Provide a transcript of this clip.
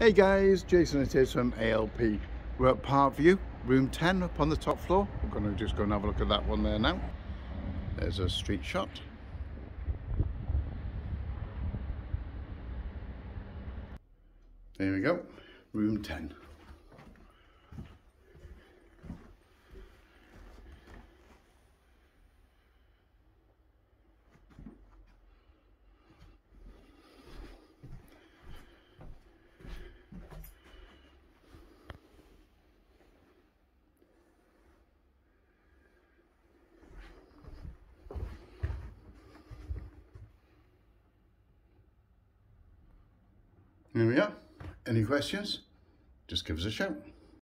Hey guys, Jason it is from ALP. We're at Parkview, room 10 up on the top floor. We're going to just go and have a look at that one there now. There's a street shot. There we go, room 10. Here we are. Any questions? Just give us a shout.